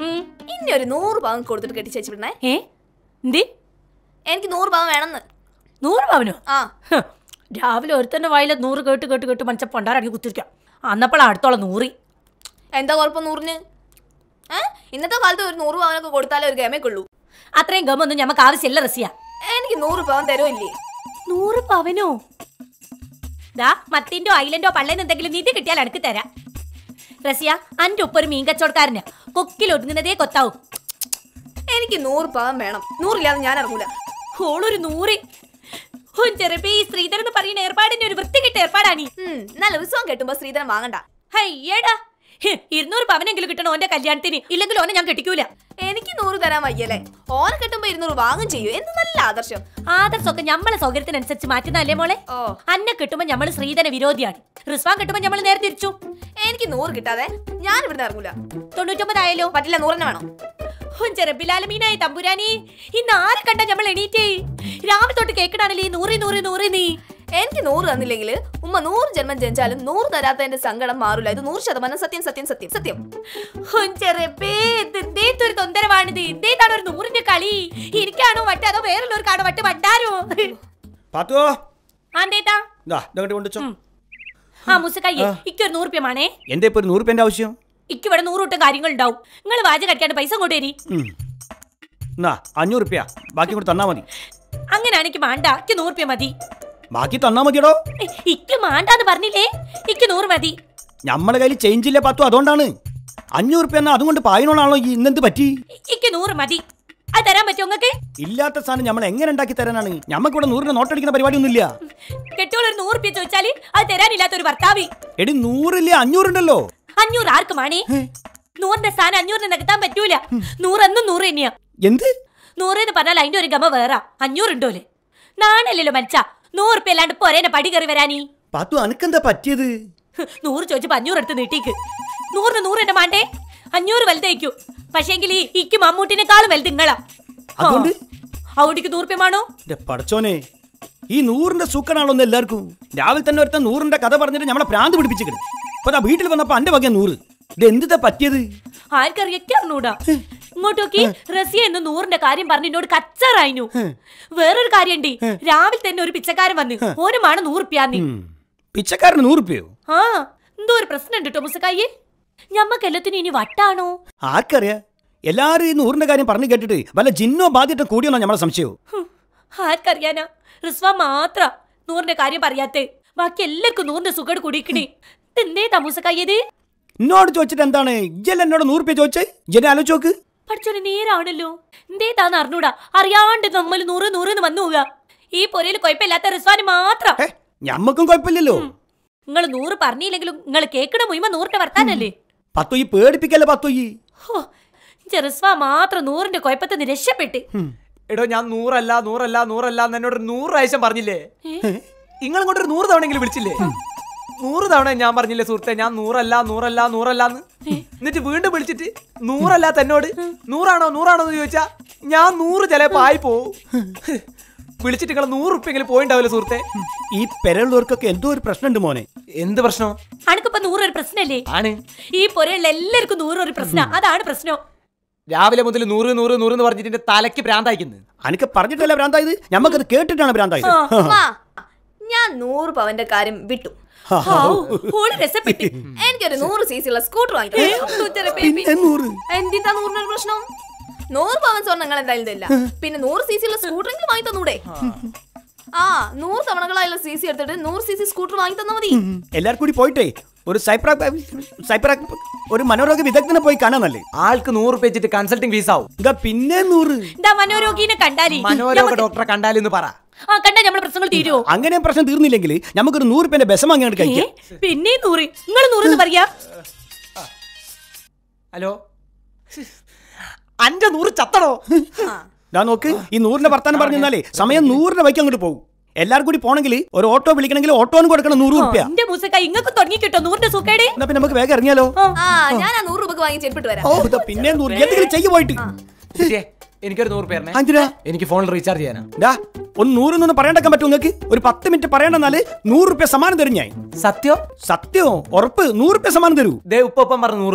ഉം. ഇനി ഒരു നൂറ് പവൻ കൊടുത്തിട്ട് കെട്ടി ഏ? എന്തേ? എനിക്ക് നൂറ് പവൻ വേണമെന്ന്. നൂറ് പവനോ? ആ. രാവിലെ ഒരുത്തന്റെ വായിലെ നൂറ് കേട്ട് കേട്ട് കേട്ട് മനുഷ്യ പൊണ്ടാരടി കുത്തിരിക്കാം. അന്നപ്പോൾ അടുത്തോളം നൂറി. എന്താ കുഴപ്പം നൂറിന്? ഇന്നത്തെ കാലത്ത് ഒരു നൂറ് പവനൊക്കെ കൊടുത്താലേ ഒരു ഗമയ്ക്കുള്ളൂ അത്രയും ഗമൊന്നും ഞമ്മക്ക് ആവശ്യമില്ല റസിയ. എനിക്ക് നൂറ് പവൻ തരുമില്ലേ നൂറ് പവനോ? ദാ മത്തിന്റോ ഐലൻഡോ പള്ളേന്ന് എന്തെങ്കിലും നീതി കിട്ടിയാൽ എനിക്ക് തരാം. റസിയ അന്റെ ഉപ്പ ഒരു മീൻ കച്ചവടക്കാരന്. കൊക്കിൽ ഒതുങ്ങുന്നതേ കൊത്താവും. എനിക്ക് നൂറ് പവൻ വേണം. നൂറില്ലാതെ ഞാൻ ഇറങ്ങൂല. ഹോളൊരു നൂറ്. ചെറുപ്പ ഈ ശ്രീധരൻ എന്ന് പറയുന്ന ഏർപ്പാടിന്റെ ഒരു വൃത്തി കിട്ടിയ ഏർപ്പാടാണ് നല്ല ഉത്സവം കെട്ടുമ്പോ ശ്രീധരൻ വാങ്ങണ്ട. ഹയ്യടാ. ഹ്, ഇരുന്നൂറ് പവനെങ്കിലും കിട്ടണം ഓന്റെ കല്യാണത്തിന്. ഇല്ലെങ്കിൽ ഓനെ ഞാൻ കെട്ടിക്കൂല. എനിക്ക് നൂറ് തരാൻ വയ്യല്ലേ? ഓനെ കെട്ടുമ്പോ ഇരുന്നൂറ് വാങ്ങും ചെയ്യൂ. എന്ത് നല്ല ആദർശം. ആദർശമൊക്കെ ഞമ്മളെ സൗകര്യത്തിനനുസരിച്ച് മാറ്റുന്നല്ലേ മോളെ? ഓ. അന്നെ കിട്ടുമ്പോ ഞമ്മൾ ശ്രീധന വിരോധിയാണ്. റിസ്വാൻ കിട്ടുമ്പോ നമ്മൾ നേരെ തിരിച്ചു എനിക്ക് നൂറ് കിട്ടാതെ ഞാൻ ഇവിടുന്ന് ഇറങ്ങൂല. തൊണ്ണൂറ്റൊമ്പതായാലോ പറ്റില്ല നൂറിന് വേണം. ചെറുപ്പിലാലമീനായി തമ്പുരാനി. ഇന്ന് ആരെ കണ്ട ഞമ്മൾ എണീറ്റേ? രാവിലെ തൊട്ട് കേക്കണാണല്ലേ ഈ നൂറി നൂറി നൂറി നീ? എനിക്ക് നൂറ് തന്നില്ലെങ്കിൽ ഉമ്മ നൂറ് ജന്മം ജനിച്ചാലും നൂറ് തരാത്തതിന്റെ സങ്കടം മാറില്ല ഇത് നൂറ് ശതമാനം സത്യം സത്യം സത്യം സത്യം. ഒരു തൊന്തരവാണിത്. ഇതേതാണ് ഒരു നൂറിന്റെ കളി. എനിക്കാണോ വട്ട് അതോ വേറുള്ളവർക്കാണോ വട്ട് വട്ടാരോ? പാത്തുവോ ആന്തേത്താ ഇതാ ഇതങ്ങോട്ട് കൊണ്ടുവച്ചോ. ആ മുസക്കയ്യേ ഇക്കൊരു നൂറുപ്യമാണേ. എന്റെ ഇപ്പൊ ഒരു നൂറ് പേന്റെ ആവശ്യം ഇക്കിവിടെ നൂറുകൂട്ടം കാര്യങ്ങൾ ഉണ്ടാവും നിങ്ങൾ വാചകം അടിക്കാണ്ട് പൈസ കൊണ്ടുവരി അഞ്ഞൂറ് റുപ്യ ബാക്കി കൂടെ തന്നാ മതി. അങ്ങനെയാണ് എനിക്ക് മാണ്ട. ഇക്ക് നൂറുപ്യ മതി. ബാക്കി തന്നാ മതിയടോ. ഇക്ക് മാണ്ടാന്ന് പറഞ്ഞില്ലേ? ഇക്ക് നൂറ് മതി. നമ്മളെ കയ്യിൽ ചേഞ്ച് ഇല്ല പത്തു അതുകൊണ്ടാണ്. അഞ്ഞൂറ് റുപ്യ എന്നാ അതുകൊണ്ട് പായനോളാണല്ലോ ഈ ഇന്നെന്ത് പറ്റി? ഇക്ക് നൂറ് മതി. അത് തരാൻ പറ്റുമോ നിങ്ങൾക്ക് ഇല്ലാത്ത സാധനം നമ്മൾ എങ്ങനെ ഉണ്ടാക്കി തരാനാണ്? ഞമ്മക്കിവിടെ നൂറിന് നോട്ടടിക്കുന്ന പരിപാടിയൊന്നുമില്ല. കെട്ടിയോൾ ഒരു നൂറ് റുപ്യ ചോദിച്ചാൽ അത് തരാനില്ലാത്ത ഒരു ഭർത്താവ്. എടി നൂറില്ല അഞ്ഞൂറുണ്ടല്ലോ. അഞ്ഞൂറ് ആർക്ക് മാണേ? നൂറിന്റെ സ്ഥാനം അഞ്ഞൂറിന് നികത്താൻ പറ്റൂല. നൂറെന്നും നൂറ് തന്നെയാ. എന്ത്? നൂറ് എന്ന് പറഞ്ഞാൽ അതിന്റെ ഒരു ഗമ വേറെ. അഞ്ഞൂറുണ്ടോലെ? നാണല്ലോ മനുഷ്യ. നൂറ് റുപ്യ അല്ലാണ്ട് പൊരേനെ പടി കയറി വരാനീ? പാത്തു അനക്കെന്താ പറ്റിയത്? നൂറ് ചോദിച്ചപ്പോ അഞ്ഞൂറ് എടുത്ത് നീട്ടിക്ക്. നൂറിന് നൂറ് എന്റെ മാണ്ടേ? അഞ്ഞൂറ് വലുതേക്കു പക്ഷേങ്കിൽ ഈ ഇക്ക് മമ്മൂട്ടിനെക്കാളും വലുത് ഇങ്ങളാ. അതുകൊണ്ട്? അവിടേക്ക് നൂറുപ്യമാണോ എന്റെ പടച്ചോനെ ഈ നൂറിന്റെ സൂക്കനാണല്ലോ എല്ലാവർക്കും. രാവിലെ തന്നെ ഒരുത്ത നൂറിന്റെ കഥ പറഞ്ഞിട്ട് നമ്മളെ പ്രാന്ത് പിടിപ്പിച്ചിട്ട് അപ്പൊ വീട്ടിൽ വന്നപ്പോ അന്റെ വക നൂറ്. ഇത് എന്തിതാ പറ്റിയത് ആർക്കറിയാറിനൂടാ ഇങ്ങോട്ടോക്കി റസിയ എന്ന് നൂറിന്റെ കാര്യം പറഞ്ഞ് എന്നോട് കച്ചറായിനു. വേറൊരു കാര്യണ്ട്? രാവിലെ തന്നെ ഒരു പിച്ചക്കാരൻ വന്ന് ഓനുമാണ് നൂറുപ്യാന്നി. പിച്ചക്കാരൻ പിച്ചക്കാരന് നൂറ് റുപ്യയോ ആ എന്തോ ഒരു പ്രശ്നം ഉണ്ട് കേട്ടോ മുസക്കായി ഞമ്മക്ക് എല്ലാത്തിനും ഇനി വട്ടാണോ? ആർക്കറിയാ? എല്ലാരും ഈ നൂറിന്റെ കാര്യം പറഞ്ഞു കേട്ടിട്ട് വല്ല ജിന്നോ ബാധ്യത കൂടിയോ നമ്മളെ സംശയോ? ഹും, ആർക്കറിയാനാ? റിസ്വ മാത്ര നൂറിന്റെ കാര്യം പറയാത്തേ. ബാക്കി എല്ലാവർക്കും നൂറിന്റെ സുഖം കുടിക്കണേ എന്തേ തമൂസക്കായത് എന്നോട് ചോദിച്ചിട്ട് എന്താണ്? ഇജ്ജല്ല എന്നോട് നൂറുപ്യ റുപ്യ ചോദിച്ചേ ഇജ്ജനെ ആലോചിച്ച് നോക്ക് പഠിച്ചോനെ നേരാണല്ലോ. എന്തേ താന്ന് അറിഞ്ഞൂടാ. അറിയാണ്ട് നമ്മൾ നൂറ് നൂറ് വന്നു പോവുക. ഈ പൊരയിൽ കുഴപ്പമില്ലാത്ത റിസ്വാന് മാത്രം. ഏ ഞമ്മക്കും കുഴപ്പമില്ലല്ലോ. നിങ്ങൾ നൂറ് പറഞ്ഞില്ലെങ്കിലും നിങ്ങൾ കേക്കണ മുയ്മ നൂറിന്റെ വർത്താനല്ലേ? പത്തു ഈ പേടിപ്പിക്കല്ലേ പത്തു ഈ മാത്രം നൂറിന്റെ കുഴപ്പത്തിൽ നിന്ന് രക്ഷപ്പെട്ട്. എടോ ഞാൻ നൂറല്ല നൂറല്ല നൂറല്ല എന്ന് എന്നോട് നൂറ് പ്രാവശ്യം പറഞ്ഞില്ലേ? നിങ്ങൾ ഇങ്ങോട്ട് നൂറ് തവണയെങ്കിലും വിളിച്ചില്ലേ? നൂറ് തവണ ഞാൻ പറഞ്ഞില്ലേ സുഹൃത്തെ ഞാൻ നൂറല്ല നൂറല്ല നൂറല്ല എന്ന് എന്നിട്ട് വീണ്ടും വിളിച്ചിട്ട് നൂറല്ല തന്നോട് നൂറാണോ നൂറാണോ എന്ന് ചോദിച്ചാ ഞാൻ നൂറ് ചിലപ്പോ പായി പോവും. വിളിച്ചിട്ട് നിങ്ങൾ നൂറ് ഉറുപ്പെങ്കിലും പോയിണ്ടാവില്ല സുഹൃത്തെ? ഈ പെരയുള്ളവർക്കൊക്കെ എന്തോ ഒരു പ്രശ്നമുണ്ട് മോനെ. എന്ത് പ്രശ്നം? അനക്കിപ്പോ നൂറൊരു പ്രശ്നല്ലേ? ആണ്. ഈ പൊരയുള്ള എല്ലാവർക്കും നൂറൊരു പ്രശ്നം. അതാണ് പ്രശ്നം. രാവിലെ മുതൽ നൂറ് നൂറ് നൂറ് എന്ന് പറഞ്ഞിട്ട് എന്റെ തലയ്ക്ക് ഭ്രാന്തായിക്കുന്നത് അനക്ക് പറഞ്ഞിട്ടല്ല ഭ്രാന്തായത്? ഞമ്മക്കത് കേട്ടിട്ടാണ് ഭ്രാന്തായത്. ഞാൻ നൂറ് പവന്റെ കാര്യം വിട്ടു. രസപ്പെട്ട്. എനിക്കൊരു നൂറ് സി സി ഉള്ള സ്കൂട്ടർ വാങ്ങി പിന്നെ നൂറ്? എന്തിട്ടാ നൂറിനൊരു പ്രശ്നം? നൂറ് പവൻ എന്തായാലും തരില്ല. പിന്നെ നൂറ് സി സി ഉള്ള സ്കൂട്ടറെങ്കിലും വാങ്ങി തന്നൂടെ? ആ നൂറ് തവണകളായുള്ള സി സി എടുത്തിട്ട് നൂറ് സി സി സ്കൂട്ടർ വാങ്ങി തന്നാ മതി. എല്ലാവർക്കും കൂടി പോയിട്ടേ ഒരു ഒരു മനോരോഗ വിദഗ്ധനെ പോയി കാണാനല്ലേ ആൾക്ക് നൂറ് പേജിട്ട് വെച്ചിട്ട് കൺസൾട്ടിംഗ് ഫീസ് ആവും. ഇതാ പിന്നെ നൂറ്. എന്താ മനോരോഗീനെ കണ്ടാലേ. മനോരോഗ ഡോക്ടറെ കണ്ടാലെന്ന് പറ. ആ കണ്ടാ നമ്മൾ പ്രശ്നങ്ങൾ തീരുമോ അങ്ങനെ പ്രശ്നം തീർന്നില്ലെങ്കിൽ നമുക്കൊരു നൂറ് പേന്റെ ബസം അങ്ങനെ കഴിക്കാം. പിന്നെ നൂറ്. നിങ്ങൾ എന്ന് പറയാ? ഹലോ. അന്റെ നൂറ് ചത്തടോ ഞാൻ നോക്ക് ഈ നൂറിന്റെ വർത്തമാനം പറഞ്ഞു തന്നാലേ സമയം നൂറിന്റെ വൈക്ക് അങ്ങോട്ട് പോകും. എല്ലാരും കൂടി പോണെങ്കിൽ ഒരു ഓട്ടോ വിളിക്കണമെങ്കിൽ ഓട്ടോന് കൊടുക്കണം നൂറ് റുപ്യ എന്റെ മൂസക്ക ഇങ്ങക്ക് തുടങ്ങി കിട്ടോ നൂറിന്റെ സുഖയുടെ എന്നാ പിന്നെ നമുക്ക് വേഗം ഇറങ്ങിയാലോ? ആ. ഞാൻ ആ നൂറ് രൂപക്ക് വാങ്ങി ചെരുപ്പിട്ട് വരാം. ഓ പിന്നെ നൂറ്. എന്തെങ്കിലും ചെയ്യ പോയിട്ട്. എനിക്കൊരു നൂറ് എന്തിനാ എനിക്ക് ഫോണിൽ റീചാർജ് ചെയ്യാനാ. ഡാ നൂറിൽ നിന്ന് പറയാണ്ടൊക്കെ പറ്റും നിങ്ങൾക്ക്? ഒരു പത്ത് മിനിറ്റ് പറയണ്ടെന്നാൽ നൂറ് റുപ്യ സമ്മാനം തരും ഞാൻ. സത്യോ? സത്യോ. ഉറപ്പ്. നൂറ് റുപ്യ സമാനം തരൂ. ദേ ഉപ്പം പറഞ്ഞു നൂറ്